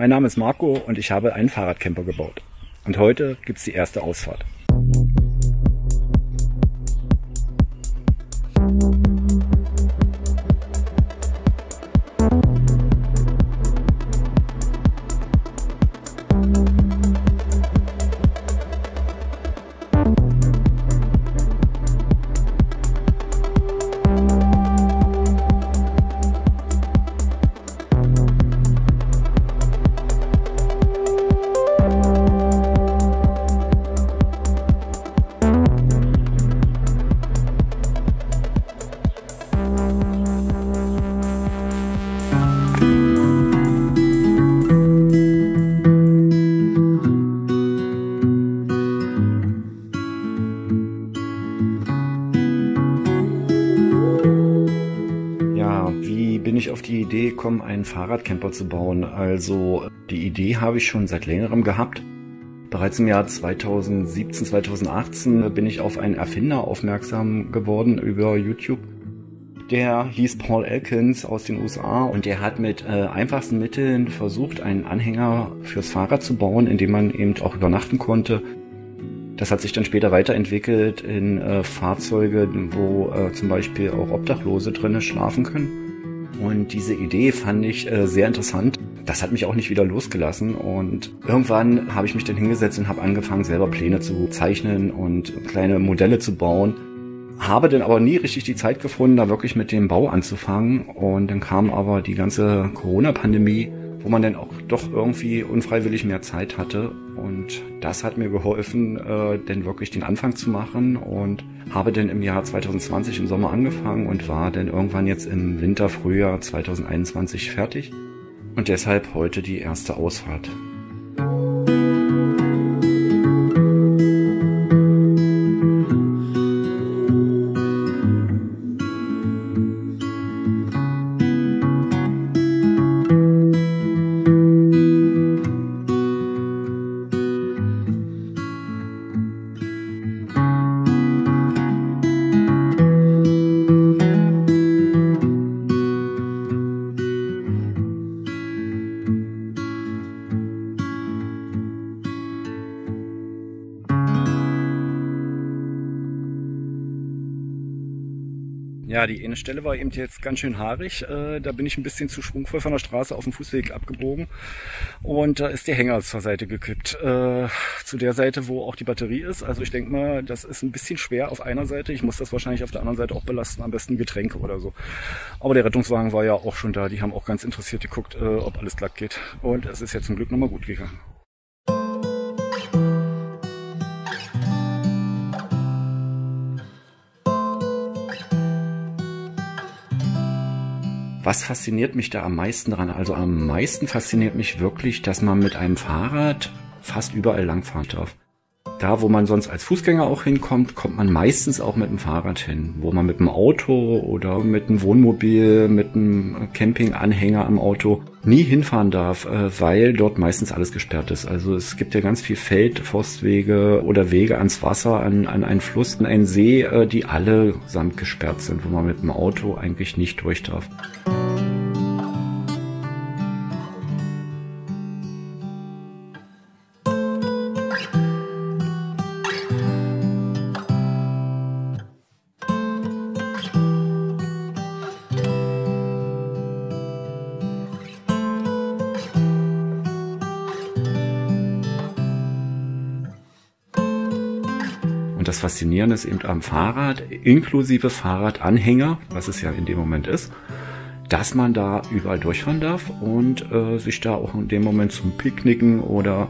mein Name ist Marco und ich habe einen Fahrradcamper gebaut. Und heute gibt's die erste Ausfahrt. Idee gekommen, einen Fahrradcamper zu bauen. Also die Idee habe ich schon seit längerem gehabt. Bereits im Jahr 2017, 2018 bin ich auf einen Erfinder aufmerksam geworden über YouTube. Der hieß Paul Elkins aus den USA und der hat mit äh, einfachsten Mitteln versucht, einen Anhänger fürs Fahrrad zu bauen, in dem man eben auch übernachten konnte. Das hat sich dann später weiterentwickelt in äh, Fahrzeuge, wo äh, zum Beispiel auch Obdachlose drinnen schlafen können. Und diese Idee fand ich äh, sehr interessant. Das hat mich auch nicht wieder losgelassen und irgendwann habe ich mich dann hingesetzt und habe angefangen, selber Pläne zu zeichnen und kleine Modelle zu bauen. Habe dann aber nie richtig die Zeit gefunden, da wirklich mit dem Bau anzufangen. Und dann kam aber die ganze Corona-Pandemie wo man dann auch doch irgendwie unfreiwillig mehr Zeit hatte. Und das hat mir geholfen, äh, denn wirklich den Anfang zu machen und habe dann im Jahr 2020 im Sommer angefangen und war dann irgendwann jetzt im Winter, Frühjahr 2021 fertig. Und deshalb heute die erste Ausfahrt. Ja, die eine Stelle war eben jetzt ganz schön haarig. Äh, da bin ich ein bisschen zu schwungvoll von der Straße auf den Fußweg abgebogen und da ist der Hänger zur Seite gekippt. Äh, zu der Seite, wo auch die Batterie ist. Also ich denke mal, das ist ein bisschen schwer auf einer Seite. Ich muss das wahrscheinlich auf der anderen Seite auch belasten, am besten Getränke oder so. Aber der Rettungswagen war ja auch schon da. Die haben auch ganz interessiert geguckt, äh, ob alles glatt geht. Und es ist ja zum Glück nochmal gut gegangen. Was fasziniert mich da am meisten dran? Also am meisten fasziniert mich wirklich, dass man mit einem Fahrrad fast überall langfahren darf. Da, wo man sonst als Fußgänger auch hinkommt, kommt man meistens auch mit dem Fahrrad hin. Wo man mit dem Auto oder mit einem Wohnmobil, mit einem Campinganhänger am Auto nie hinfahren darf, äh, weil dort meistens alles gesperrt ist. Also es gibt ja ganz viel Feld, Forstwege oder Wege ans Wasser, an, an einen Fluss, an einen See, äh, die alle samt gesperrt sind, wo man mit dem Auto eigentlich nicht durch darf. Und das Faszinierende ist eben am Fahrrad, inklusive Fahrradanhänger, was es ja in dem Moment ist, dass man da überall durchfahren darf und äh, sich da auch in dem Moment zum Picknicken oder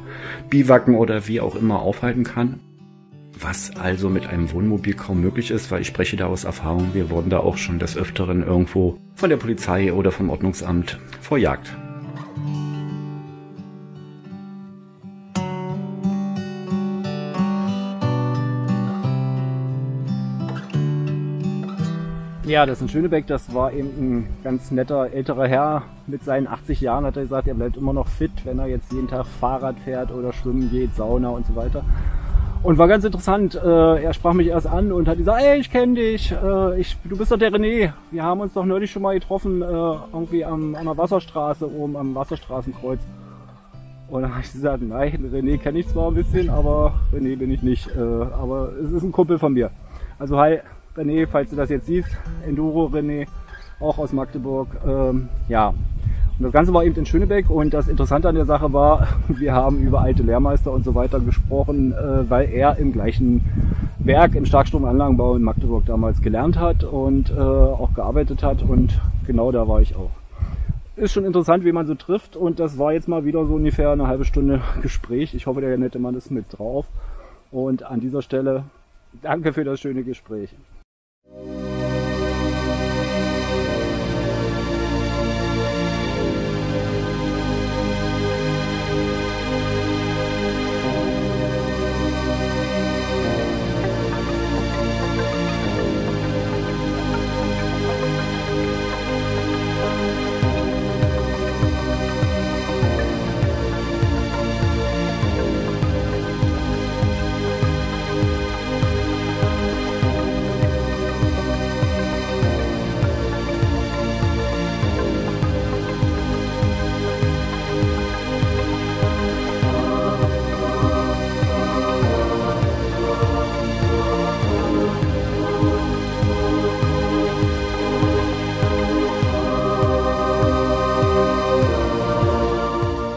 Biwacken oder wie auch immer aufhalten kann. Was also mit einem Wohnmobil kaum möglich ist, weil ich spreche da aus Erfahrung, wir wurden da auch schon des Öfteren irgendwo von der Polizei oder vom Ordnungsamt vorjagt. Ja, das ist in Schönebeck, das war eben ein ganz netter älterer Herr mit seinen 80 Jahren, hat er gesagt, er bleibt immer noch fit, wenn er jetzt jeden Tag Fahrrad fährt oder schwimmen geht, Sauna und so weiter. Und war ganz interessant, äh, er sprach mich erst an und hat gesagt, ey, ich kenne dich, äh, ich, du bist doch der René, wir haben uns doch neulich schon mal getroffen, äh, irgendwie am, an der Wasserstraße, oben am Wasserstraßenkreuz. Und dann habe ich gesagt, nein, René kenne ich zwar ein bisschen, aber René bin ich nicht. Aber es ist ein Kumpel von mir. Also hi René, falls du das jetzt siehst, Enduro René, auch aus Magdeburg. Ähm, ja, und das Ganze war eben in Schönebeck und das Interessante an der Sache war, wir haben über alte Lehrmeister und so weiter gesprochen, äh, weil er im gleichen Werk im Starkstromanlagenbau in Magdeburg damals gelernt hat und äh, auch gearbeitet hat und genau da war ich auch ist schon interessant, wie man so trifft. Und das war jetzt mal wieder so ungefähr eine halbe Stunde Gespräch. Ich hoffe, der nette Mann ist mit drauf. Und an dieser Stelle danke für das schöne Gespräch.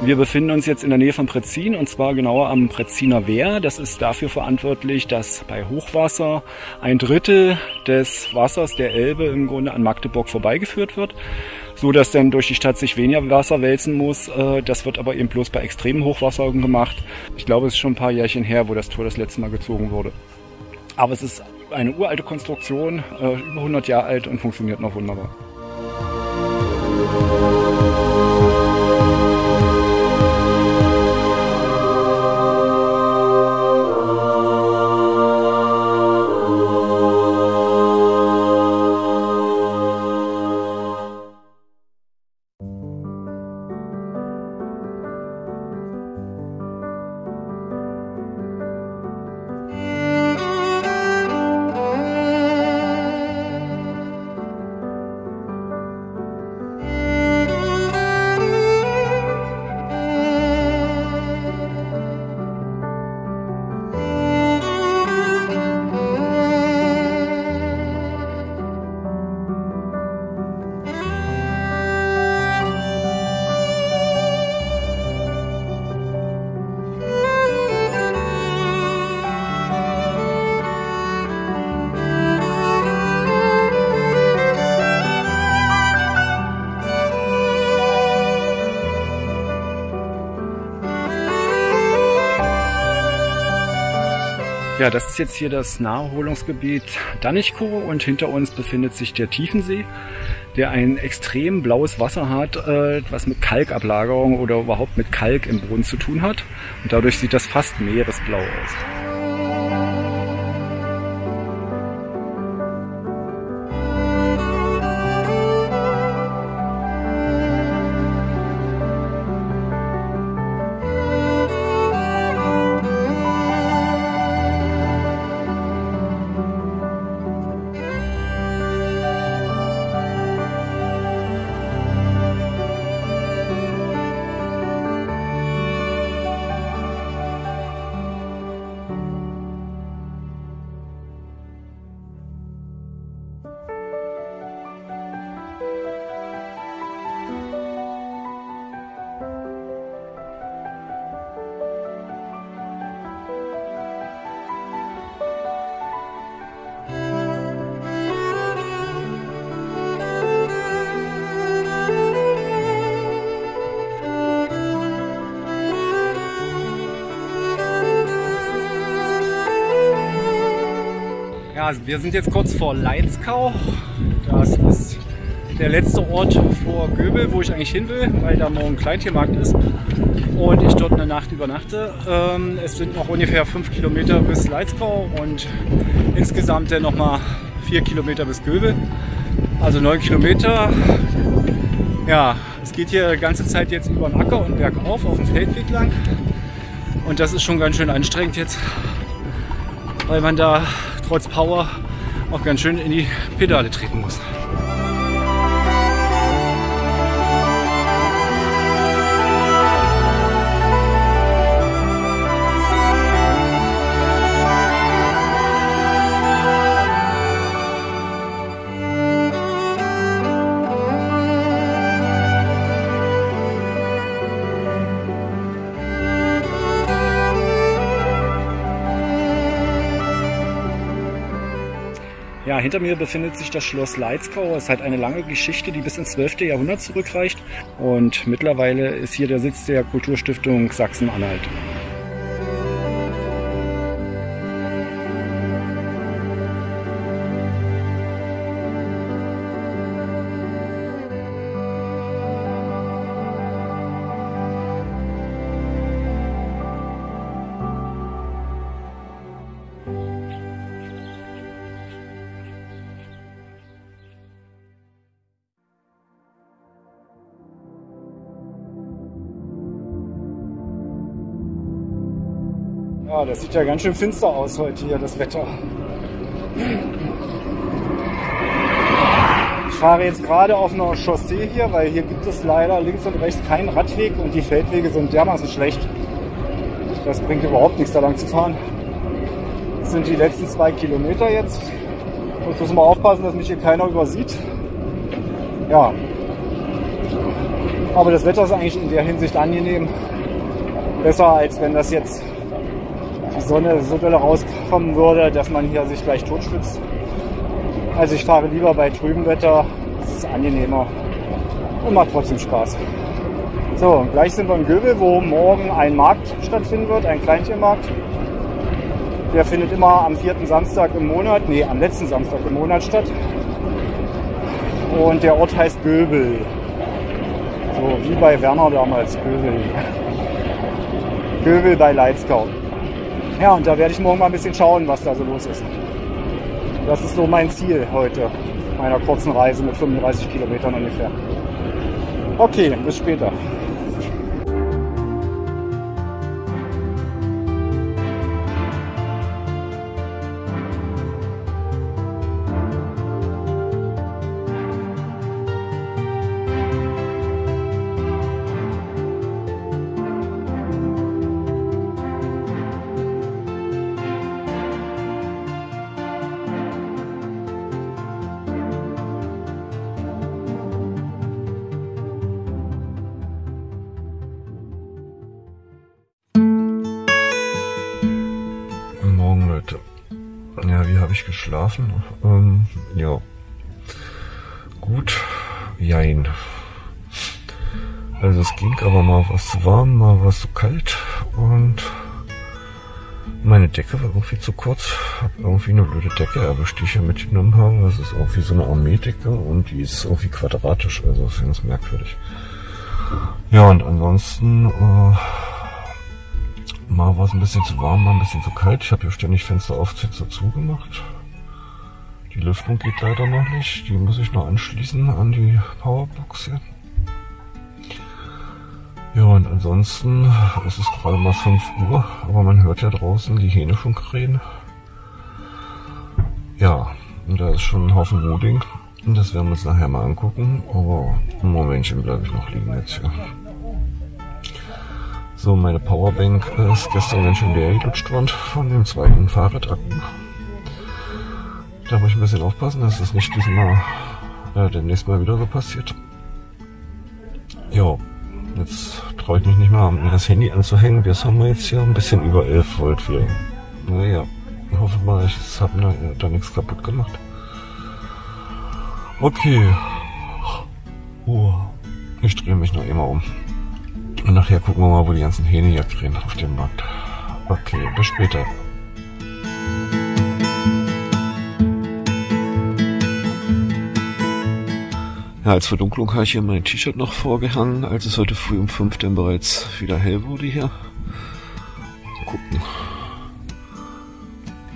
Wir befinden uns jetzt in der Nähe von Prezin und zwar genauer am Preziner Wehr. Das ist dafür verantwortlich, dass bei Hochwasser ein Drittel des Wassers der Elbe im Grunde an Magdeburg vorbeigeführt wird, so dass dann durch die Stadt sich weniger Wasser wälzen muss. Äh, das wird aber eben bloß bei extremen Hochwassern gemacht. Ich glaube, es ist schon ein paar Jährchen her, wo das Tor das letzte Mal gezogen wurde. Aber es ist eine uralte Konstruktion, äh, über 100 Jahre alt und funktioniert noch wunderbar. Ja, das ist jetzt hier das Naherholungsgebiet Danichko und hinter uns befindet sich der Tiefensee, der ein extrem blaues Wasser hat, äh, was mit Kalkablagerung oder überhaupt mit Kalk im Boden zu tun hat. Und dadurch sieht das fast meeresblau aus. Ja, wir sind jetzt kurz vor Leitzkau. Das ist der letzte Ort vor Göbel, wo ich eigentlich hin will, weil da morgen Kleintiermarkt ist und ich dort eine Nacht übernachte. Ähm, es sind noch ungefähr fünf Kilometer bis Leitzkau und insgesamt dann nochmal vier Kilometer bis Göbel. Also neun Kilometer. Ja, es geht hier die ganze Zeit jetzt über den Acker und bergauf auf dem Feldweg lang. Und das ist schon ganz schön anstrengend jetzt, weil man da trotz Power auch ganz schön in die Pedale treten muss. Hinter mir befindet sich das Schloss Leitzkau. Es hat eine lange Geschichte, die bis ins 12. Jahrhundert zurückreicht. Und mittlerweile ist hier der Sitz der Kulturstiftung Sachsen-Anhalt. Das sieht ja ganz schön finster aus heute hier, das Wetter. Ich fahre jetzt gerade auf einer Chaussee hier, weil hier gibt es leider links und rechts keinen Radweg und die Feldwege sind dermaßen schlecht. Das bringt überhaupt nichts, da lang zu fahren. Das sind die letzten zwei Kilometer jetzt. Ich muss mal aufpassen, dass mich hier keiner übersieht. Ja. Aber das Wetter ist eigentlich in der Hinsicht angenehm. Besser als wenn das jetzt Sonne so doll rauskommen würde, dass man hier sich gleich totschwitzt. Also ich fahre lieber bei trübem Wetter, das ist angenehmer und macht trotzdem Spaß. So, gleich sind wir in Göbel, wo morgen ein Markt stattfinden wird, ein Kleintiermarkt. Der findet immer am vierten Samstag im Monat, nee, am letzten Samstag im Monat statt. Und der Ort heißt Göbel. So wie bei Werner damals, Göbel. Göbel bei Leitzkau. Ja, und da werde ich morgen mal ein bisschen schauen, was da so los ist. Das ist so mein Ziel heute, meiner kurzen Reise mit 35 Kilometern ungefähr. Okay, bis später. Geschlafen? Ähm, ja. Gut. Jein. Also es ging aber mal was zu warm, mal was zu kalt und meine Decke war irgendwie zu kurz. Hab irgendwie eine blöde Decke erwischt, die ich hier mitgenommen habe. Das ist irgendwie so eine Armeedecke und die ist irgendwie quadratisch, also ist ganz merkwürdig. Ja, und ansonsten äh, Mal war es ein bisschen zu warm, mal ein bisschen zu kalt. Ich habe hier ständig Fenster auf, Fenster zugemacht. Die Lüftung geht leider noch nicht. Die muss ich noch anschließen an die Powerbox hier. Ja, und ansonsten, es ist gerade mal 5 Uhr, aber man hört ja draußen die Hähne schon krähen. Ja, und da ist schon ein Haufen Ruding. Und das werden wir uns nachher mal angucken. Aber ein Momentchen bleibe ich noch liegen jetzt hier. So, meine Powerbank ist gestern ganz schön leer gelutscht worden von dem zweiten Fahrradakku. Da muss ich ein bisschen aufpassen, dass das nicht diesmal äh, demnächst mal wieder so passiert. Jo, jetzt traue ich mich nicht mehr, mir das Handy anzuhängen. Jetzt haben wir jetzt hier ein bisschen über 11 Volt wieder. Naja, ich hoffe mal, ich habe da, da nichts kaputt gemacht. Okay. Oh, ich drehe mich noch immer um. Und nachher gucken wir mal, wo die ganzen Hähne hier krähen auf dem Markt. Okay, bis später. Ja, als Verdunklung habe ich hier mein T-Shirt noch vorgehangen, als es heute früh um 5 dann bereits wieder hell wurde hier. Mal gucken.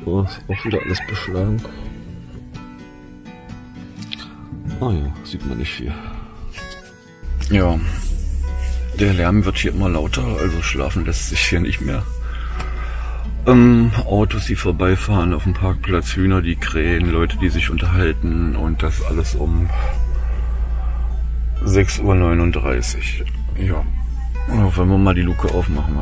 So, ist auch wieder alles beschlagen. Ah ja, sieht man nicht viel. Ja, der Lärm wird hier immer lauter, also schlafen lässt sich hier nicht mehr. Ähm, Autos, die vorbeifahren auf dem Parkplatz, Hühner, die krähen, Leute, die sich unterhalten und das alles um 6.39 Uhr. Ja, wollen wir mal die Luke aufmachen.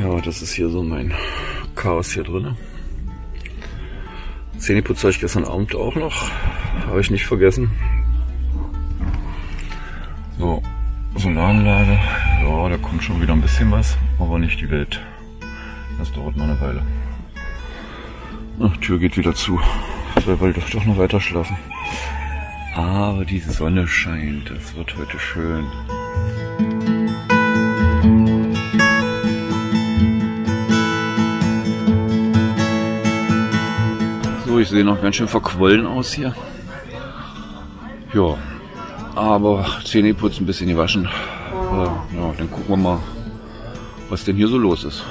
Ja, das ist hier so mein Chaos hier drin. Zähne putze ich gestern Abend auch noch. Habe ich nicht vergessen. So, Solaranlage. Ja, da kommt schon wieder ein bisschen was, aber nicht die Welt. Das dauert noch eine Weile. Ach, Tür geht wieder zu. Ich soll bald doch noch weiter schlafen. Aber die Sonne scheint. Es wird heute schön. Ich sehe noch ganz schön verquollen aus hier. Ja, aber Zähne putzen, ein bisschen gewaschen. Äh, ja, dann gucken wir mal, was denn hier so los ist.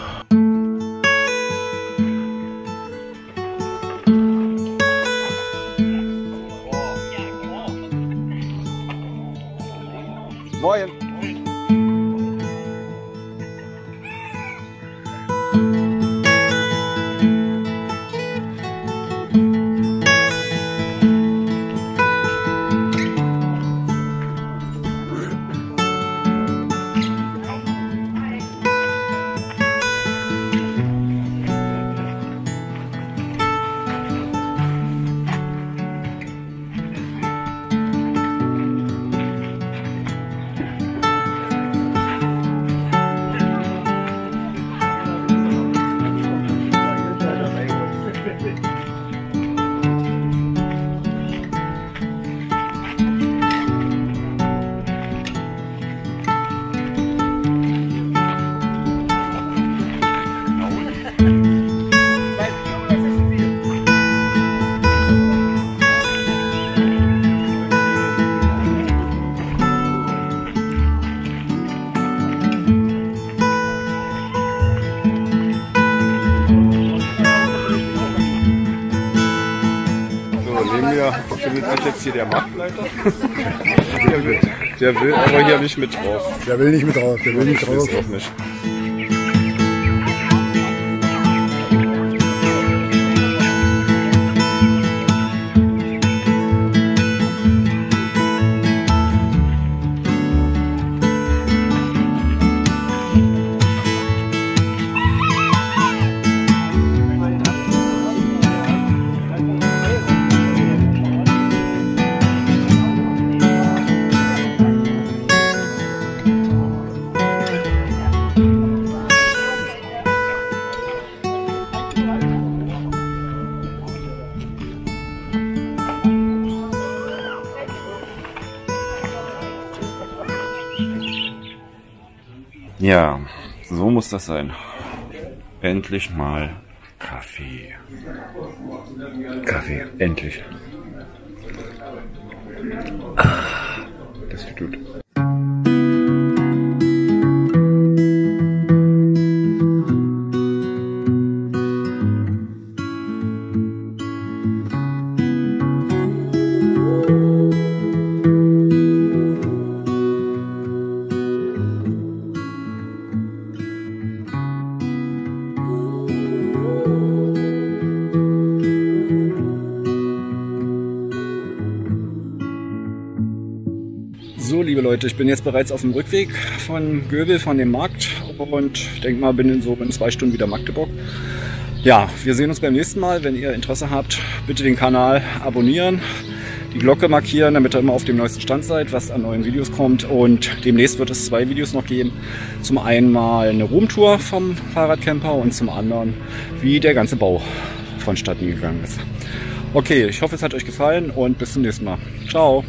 Hier der Marktleiter. Der will, der will aber hier nicht mit drauf. Der will nicht mit drauf, der will nicht Ich drauf. weiß noch nicht. Ja, so muss das sein. Endlich mal Kaffee. Kaffee, endlich. Ah, Das tut gut. Leute, ich bin jetzt bereits auf dem Rückweg von Göbel, von dem Markt und denke mal, bin in so in zwei Stunden wieder Magdeburg. Ja, wir sehen uns beim nächsten Mal. Wenn ihr Interesse habt, bitte den Kanal abonnieren, die Glocke markieren, damit ihr immer auf dem neuesten Stand seid, was an neuen Videos kommt. Und demnächst wird es zwei Videos noch geben. Zum einen mal eine Roomtour vom Fahrradcamper und zum anderen, wie der ganze Bau vonstatten gegangen ist. Okay, ich hoffe, es hat euch gefallen und bis zum nächsten Mal. Ciao!